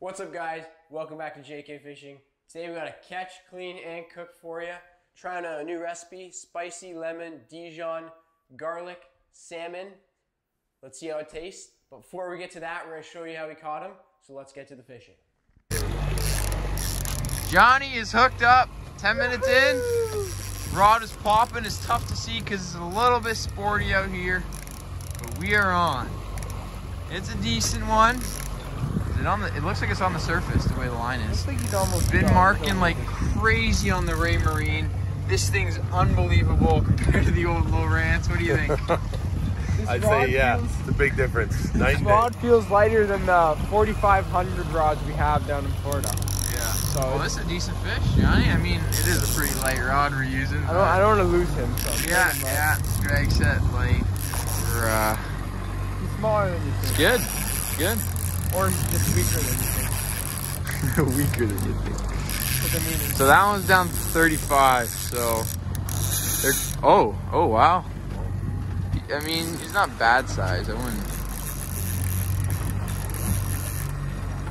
What's up, guys? Welcome back to JK Fishing. Today we got a catch, clean, and cook for you. Trying a new recipe: spicy lemon Dijon garlic salmon. Let's see how it tastes. But before we get to that, we're gonna show you how we caught them. So let's get to the fishing. Johnny is hooked up. 10 minutes in. Rod is popping. It's tough to see because it's a little bit sporty out here. But we are on. It's a decent one. Is it on the? It looks like it's on the surface the way the line is. think he's almost Been marking like crazy on the Raymarine. This thing's unbelievable compared to the old Lowrance. What do you think? I'd say yeah, it's a big difference. Night and day. rod feels lighter than the 4,500 rods we have down in Florida. yeah. So Well, this is a decent fish, Johnny. I mean, it is a pretty light rod we're using. I don't, I don't want to lose him. So Yeah, letting him yeah. Greg said like we're uh. He's smaller than you think, It's good. Good. Or just weaker than you think. Weaker than you think. But I mean, So that one's down to 35, so oh, oh wow. I mean, he's not bad size. I wouldn't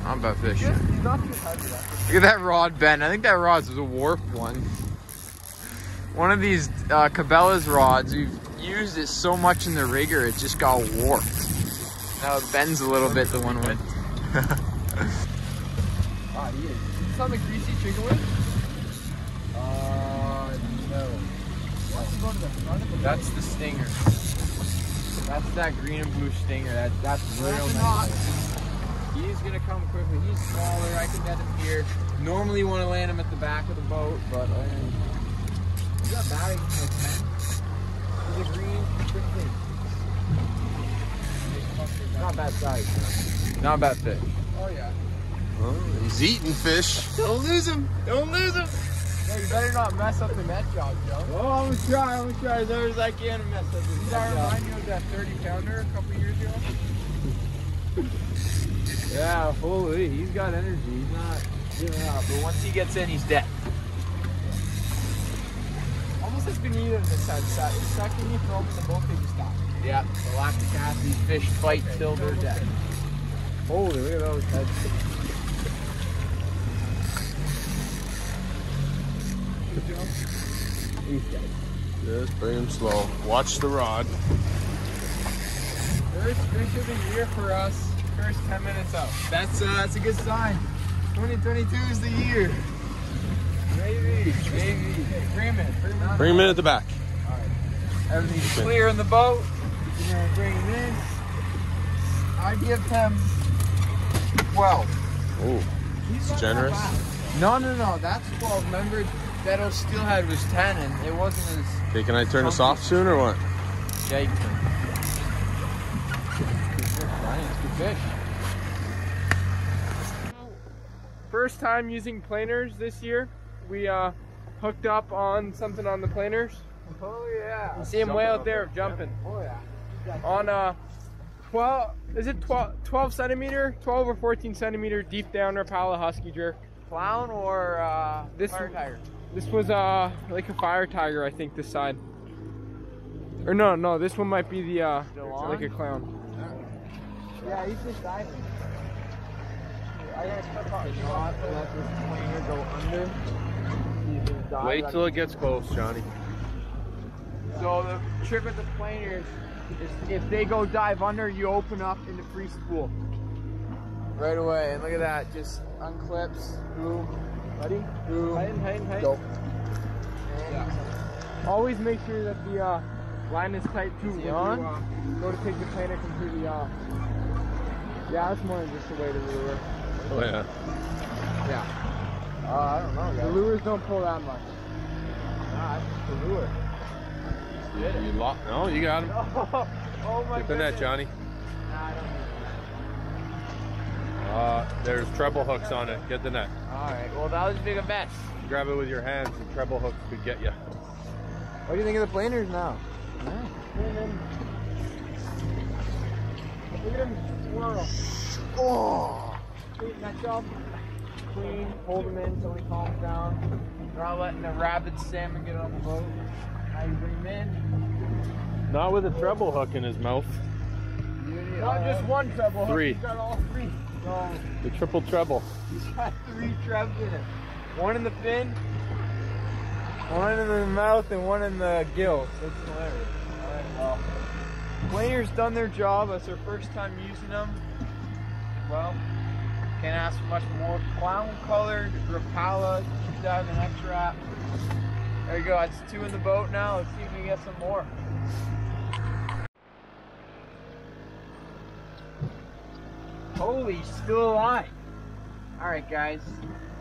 not a bad fish. he's he's not too heavy. That's Look at that rod bend. I think that rod's a warped one. One of these uh, Cabela's rods, we've used it so much in the rigger, it just got warped. Now it bends a little bit, the one with. Ah, he is. Is this on the greasy chicken wing? Uh, no. Let's go to the front of the That's the stinger. That's that green and blue stinger. That, that's real That's nice. He's gonna come quickly. He's smaller. I can get him here. Normally you want to land him at the back of the boat, but um, You got battery for 10. he's a green, thing. Not bad size. Not bad fish. Oh, yeah. Oh, he's eating fish. Don't lose him. Don't lose him. You better not mess up the net job, Joe. Oh, I'm gonna try. I'm gonna try as hard as I can to mess up this. Does that remind you of that 30 pounder a couple years ago? Yeah, holy, he's got energy. He's not giving up. But once he gets in, he's dead. Almost as Benito in this side. side. The second you in the boat, they just stop. Yeah, the lactic acid, these fish fight till they're dead. Holy, look at those heads. Just bring him slow. Watch the rod. First fish of the year for us. First 10 minutes out. That's uh, that's a good sign. 2022 is the year. Maybe. Maybe. Bring him in. Bring him in. Bring him in at the back. Everything's clear in the boat. You're gonna bring him in. I give him 12. Oh, He's generous. No, no, no. That's 12. Remember, that steelhead was 10, and it wasn't as. Okay, can I turn this off soon or what? Yeah, you can. Good fish, Ryan. It's good fish. First time using planers this year. We uh, hooked up on something on the planers. Oh yeah. You see him way out there jumping. Oh yeah. On uh, 12, is it 12, 12 centimeter? 12 or 14 centimeter deep down Rapala Husky jerk. Clown or uh, This fire tiger? This was uh like a fire tiger, I think, this side. Or no, no, this one might be the uh DeLon? like a clown. Yeah, he's just diving. I gotta clip on not let this planer go under. He's gonna dive Wait till it gets close, Johnny. So the trick with the planers is if they go dive under, you open up into free spool. right away. And look at that, just unclips. Boom. Ready? Boom. Heighten, heighten, heighten. Go. Always make sure that the uh, line is tight too. Is when? You, uh, go to take the planer completely off. Yeah, that's more than just a way to lure. Oh yeah. Yeah. Uh, I don't know, The lures don't pull that much. Nah, that's just the lure. You, you lock? No, you got him. Oh, oh my Get the net, goodness. Johnny. Nah, I don't need Uh, there's treble hooks on it. Get the net. Alright, well, that was a big mess. Grab it with your hands. The treble hooks could get you. What do you think of the planers now? that. And then- Look at him swirl. Oh! Clean that job. Clean, hold him in until he calms down. We're not letting the rabid salmon get on the boat. Now you bring him in. Not with a treble hook in his mouth. Not just one treble hook, Three. he's got all three. So The triple treble. he's got three trebles in it. One in the fin, one in the mouth, and one in the gills. That's hilarious. Well. Planer's done their job. That's their first time using them. Well, can't ask for much more. Clown colored Rapala 2000 X wrap. There you go. That's two in the boat now. Let's see if we can get some more. Holy, still alive. All right, guys.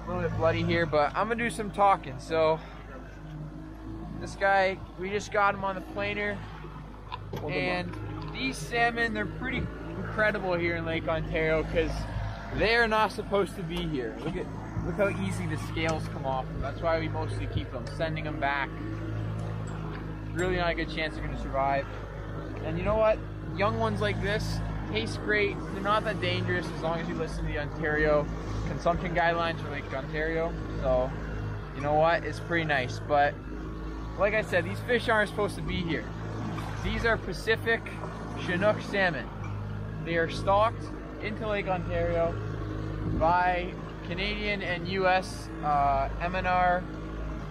A little bit bloody here, but I'm gonna do some talking. So, this guy, we just got him on the planer, and these salmon, they're pretty incredible here in Lake Ontario because they are not supposed to be here. Look at, look how easy the scales come off. That's why we mostly keep them, sending them back. Really not a good chance they're gonna survive. And you know what? Young ones like this taste great. They're not that dangerous as long as you listen to the Ontario consumption guidelines for Lake Ontario. So, you know what? It's pretty nice. But like I said, these fish aren't supposed to be here. These are Pacific Chinook salmon. They are stocked into Lake Ontario by Canadian and U.S. Uh, MNR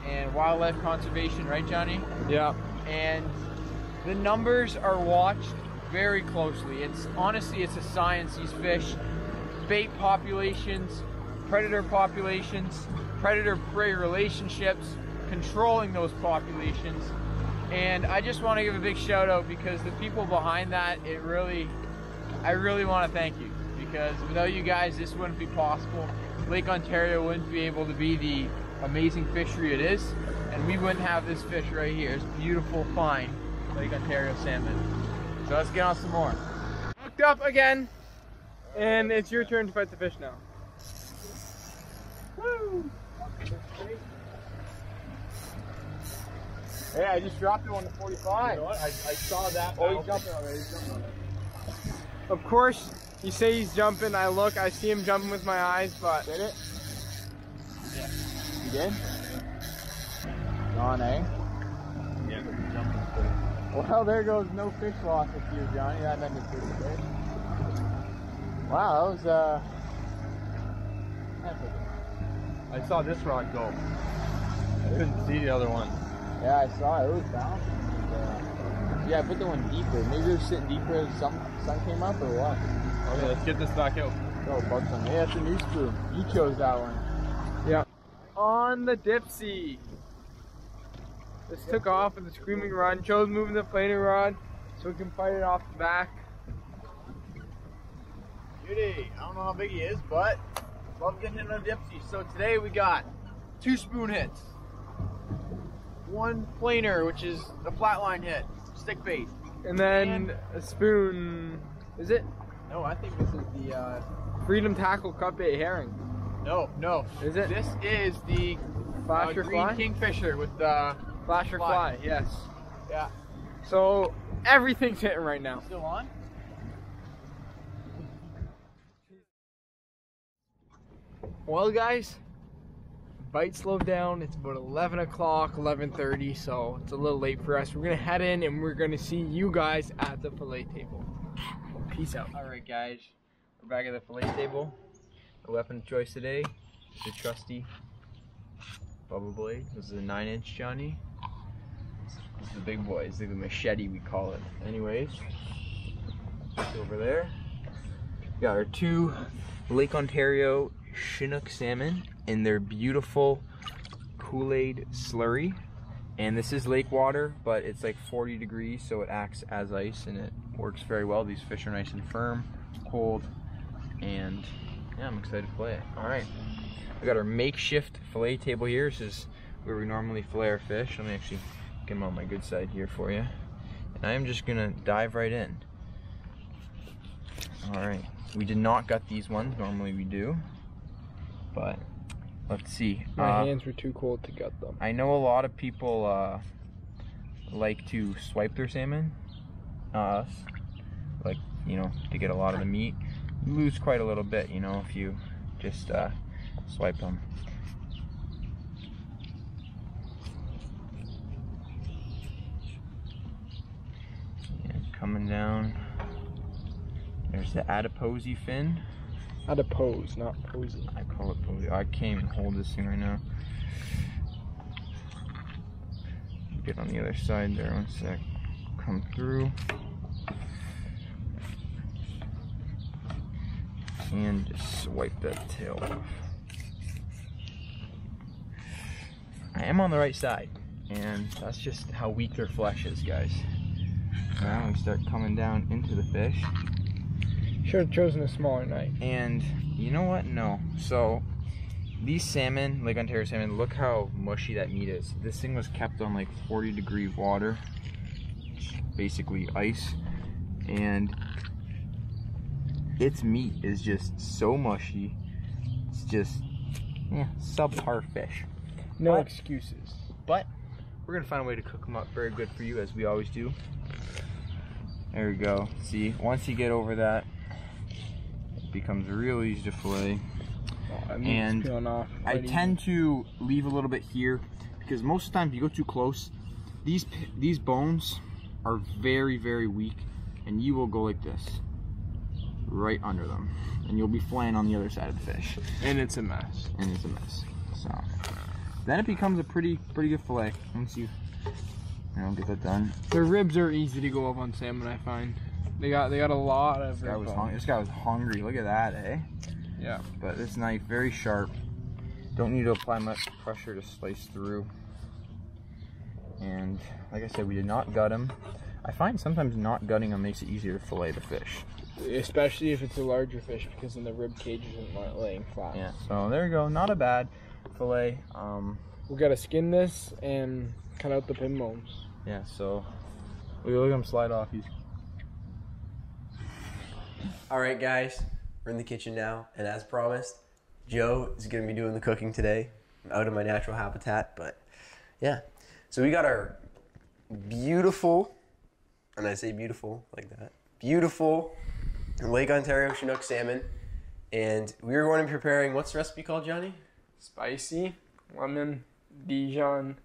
and Wildlife Conservation, right, Johnny? Yeah. and the numbers are watched very closely. It's honestly it's a science these fish. Bait populations, predator populations, predator prey relationships, controlling those populations. And I just want to give a big shout out because the people behind that, it really I really want to thank you because without you guys this wouldn't be possible. Lake Ontario wouldn't be able to be the amazing fishery it is and we wouldn't have this fish right here. It's beautiful, fine Lake Ontario salmon. So let's get on some more. Hooked up again, and it's your turn to fight the fish now. Hey, I just dropped it on the 45. You know what? I, I saw that. Oh, he's jumping already. He's jumping already. Of course, you say he's jumping. I look, I see him jumping with my eyes, but Did it? Yeah. You did? John, eh? Yeah, jumping. Well, there goes no fish loss this you, Johnny. That meant it's pretty good. Wow, that was, uh... that's a- I saw this rod go. I couldn't see the other one. Yeah, I saw it. It was bouncing. Uh, yeah, I put the one deeper. Maybe it was sitting deeper as some sun came up or what? Okay, let's get this back out. Oh, bugs on. Yeah, it's a new spoon. You chose that one. Yeah. On the Dipsy. This took off with a screaming run. Joe's moving the planer rod so we can fight it off the back. Beauty. I don't know how big he is, but love getting him on the dipsy. So today we got two spoon hits, one planer, which is a flatline hit, stick bait. And then a spoon. Is it? No, I think this is the. Uh, Freedom Tackle Cut Bait Herring. no, no. Is it? This is the Flasher uh, green Fly? kingfisher with the. Flasher Fly. Fly, yes. Yeah. So everything's hitting right now. Still on? Well, guys, bite slowed down. It's about 11 o'clock, 11:30, so it's a little late for us. We're gonna head in and we're gonna see you guys at the fillet table. Peace out. All right, guys, we're back at the fillet table. The weapon of choice today is the trusty Bubba Blade. This is a nine-inch Johnny. This is the big boy. It's the machete we call it. Anyways, it's over there. We got our two Lake Ontario Chinook salmon in their beautiful Kool-Aid slurry. And this is lake water, but it's like 40 degrees, so it acts as ice and it works very well. These fish are nice and firm, cold, and yeah, I'm excited to play it. All right, we got our makeshift fillet table here. This is where we normally fillet our fish. Let me actually get them on my good side here for you. And I am just gonna dive right in. All right, we did not gut these ones. Normally we do, but let's see. My Uh, hands were too cold to gut them. I know a lot of people uh, like to swipe their salmon. Us. Like, you know, to get a lot of the meat. You lose quite a little bit, you know, if you just uh, swipe them. And coming down, there's the adipose fin. Adipose, not posy. I call it posy. I can't even hold this thing right now. Get on the other side there one sec. Come through. And just swipe that tail off. I am on the right side. And that's just how weak their flesh is, guys. Now we start coming down into the fish. Should have chosen a smaller knife. And you know what? No. So these salmon, Lake Ontario salmon, look how mushy that meat is. This thing was kept on like 40 degree water, basically ice, and its meat is just so mushy. It's just yeah, subpar fish. No What? excuses. But we're gonna find a way to cook them up very good for you, as we always do. There we go. See, once you get over that, it becomes real easy to fillet. Oh, And off. I tend to leave a little bit here because most of the time if you go too close, these these bones are very very weak, and you will go like this, right under them, and you'll be flying on the other side of the fish, and it's a mess. and it's a mess. So then it becomes a pretty pretty good fillet once you you know get that done. The ribs are easy to go up on salmon. I find they got they got a lot of. This guy was hungry. This guy was hungry. Look at that, eh? Yeah. But this knife very sharp. Don't need to apply much pressure to slice through. And like I said, we did not gut them. I find sometimes not gutting them makes it easier to fillet the fish. Especially if it's a larger fish, because then the rib cage isn't laying flat. Yeah. So there we go. Not a bad fillet. Um, We gotta skin this and cut out the pin bones. yeah. So we look at him slide off. He's All right, guys, we're in the kitchen now, and as promised, Joe is going to be doing the cooking today. I'm out of my natural habitat, but yeah. So we got our beautiful, and I say beautiful like that, beautiful Lake Ontario Chinook salmon, and we are going to be preparing. What's the recipe called, Johnny? Spicy lemon Dijon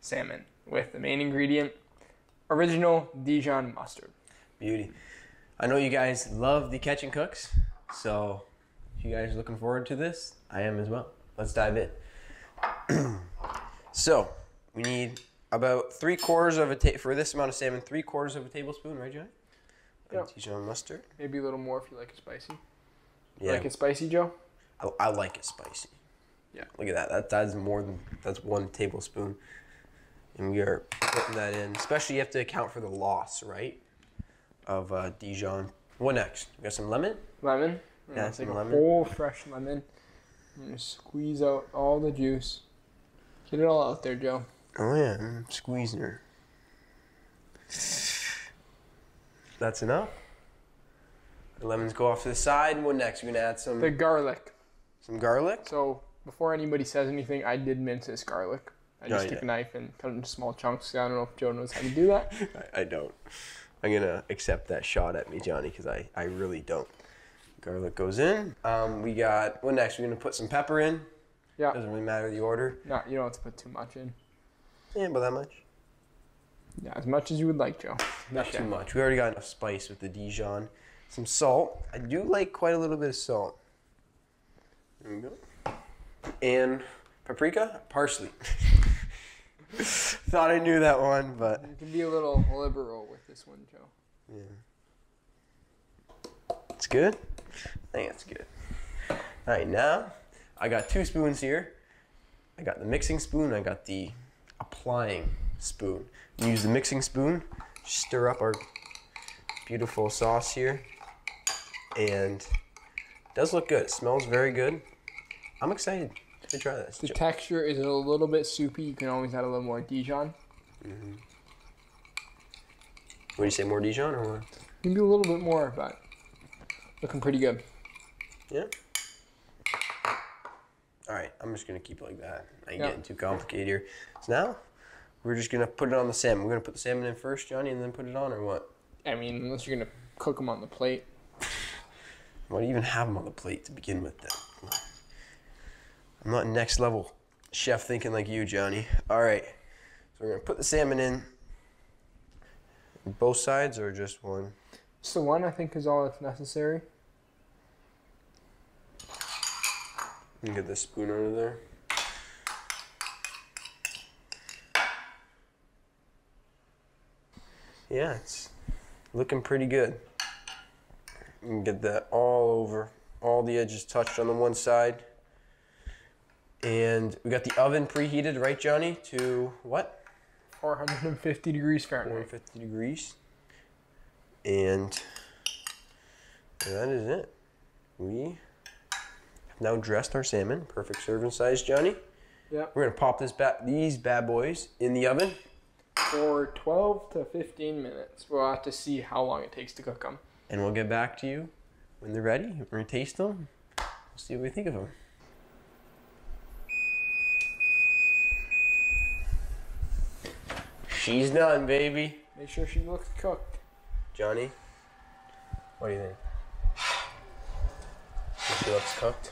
salmon with the main ingredient original Dijon mustard. Beauty. I know you guys love the catch and cooks, so if you guys are looking forward to this, I am as well. Let's dive in. so we need about three quarters of a ta- for this amount of salmon, three quarters of a tablespoon, right, Johnny? Yeah. Dijon mustard. Maybe a little more if you like it spicy. Yeah, Like it spicy, Joe? I, I like it spicy. Yeah. Look at that. That that's more than that's one tablespoon, and we are putting that in. Especially you have to account for the loss, right? Of uh, Dijon. What next? We got some lemon. Lemon. Yeah, take some a lemon. whole fresh lemon. And just squeeze out all the juice. Get it all out there, Joe. Oh yeah, mm, squeezing her. That's enough. The lemons go off to the side. And what next? We're gonna add some The garlic. some garlic. So before anybody says anything, I did mince this garlic. I just Oh, took yeah. a knife and cut it into small chunks. I don't know if Joe knows how to do that. I, I don't. I'm gonna accept that shot at me, Johnny, because I, I really don't. Garlic goes in. Um, we got what next? We're gonna put some pepper in. Yeah. Doesn't really matter the order. Not you don't have to put too much in. Yeah, about that much. Yeah, as much as you would like, Joe. Not Okay. too much. We already got enough spice with the Dijon. Some salt. I do like quite a little bit of salt. There we go. And paprika, parsley. Thought I knew that one, but You can be a little liberal with this one, Joe. Yeah. It's good. I think it's good. All right, now I got two spoons here. I got the mixing spoon. I got the applying spoon. We use the mixing spoon. Stir up our beautiful sauce here, and it does look good. It smells very good. I'm excited to try this. The texture is a little bit soupy. You can always add a little more Dijon. Mm-hmm. What do you say, more Dijon or what? Maybe a little bit more, but looking pretty good. Yeah. All right, I'm just gonna keep it like that. I ain't Yeah. getting too complicated here. So now we're just gonna put it on the salmon. We're gonna put the salmon in first, Johnny, and then put it on, or what? I mean, unless you're gonna cook them on the plate. Why do you even have them on the plate to begin with? Then I'm not next level chef thinking like you, Johnny. All right, so we're gonna put the salmon in. Both sides or just one? So one, I think, is all that's necessary. Can get the spoon under there. Yeah, it's looking pretty good. Can get that all over, all the edges touched on the one side. And we got the oven preheated, right, Johnny? To what? 450 degrees Fahrenheit. 150 degrees. And that is it. We have now dressed our salmon. Perfect serving size, Johnny. Yep. We're gonna pop this ba- these bad boys in the oven. For 12 to 15 minutes. We'll have to see how long it takes to cook them. and we'll get back to you when they're ready. We're gonna taste them. We'll see what we think of them. She's done, baby. Make sure she looks cooked. Johnny, what do you? Think She looks cooked.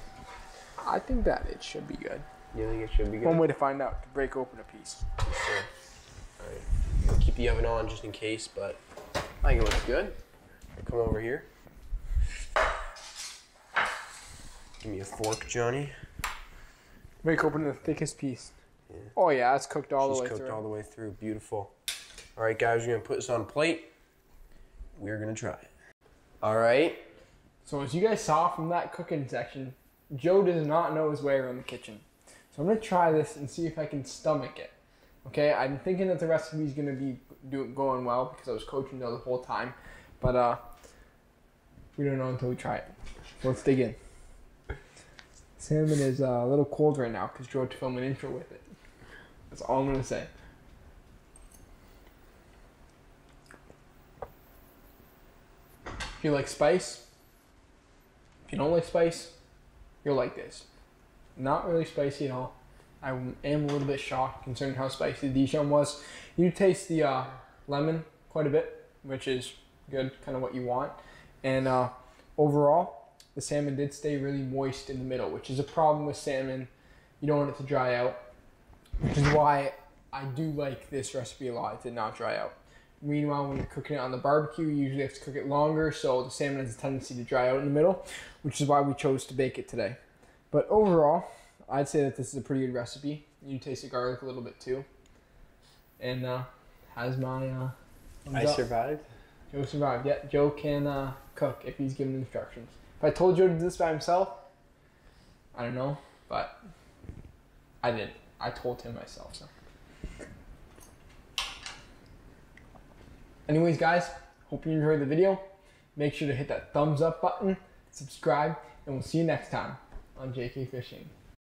I think that it should be good. You think it should be good? One way to find out, to break open a piece. Sure. Alright. We'll keep the oven on just in case, but I think it looks good. Come over here. Give me a fork, Johnny. Break open the thickest piece. Oh yeah, it's cooked all She's the way cooked through. all the way through. Beautiful. All right, guys, we're gonna put this on a plate. We're gonna try it. All right. So as you guys saw from that cooking section, Joe does not know his way around the kitchen. So I'm gonna try this and see if I can stomach it. Okay, I'm thinking that the recipe is gonna be do, going well because I was coaching Joe the whole time, but uh, we don't know until we try it. So let's dig in. Salmon is uh, a little cold right now because Joe had to film an intro with it. That's all I'm gonna say. If you like spice, if you don't like spice, you'll like this. Not really spicy at all. I am a little bit shocked considering how spicy the Dijon was. You taste the uh, lemon quite a bit, which is good, kind of what you want. And uh, overall, the salmon did stay really moist in the middle, which is a problem with salmon. You don't want it to dry out, which is why I do like this recipe a lot. It did not dry out. Meanwhile, when you're cooking it on the barbecue, you usually have to cook it longer, so the salmon has a tendency to dry out in the middle, which is why we chose to bake it today. But overall, I'd say that this is a pretty good recipe. You taste the garlic a little bit too, and uh, has my uh, thumbs up. survived. Joe survived. Yeah, Joe can uh, cook if he's given instructions. If I told Joe to do this by himself, I don't know, but I didn't. I told him myself. So. Anyways, guys, hope you enjoyed the video. Make sure to hit that thumbs up button, subscribe, and we'll see you next time on JK Fishing.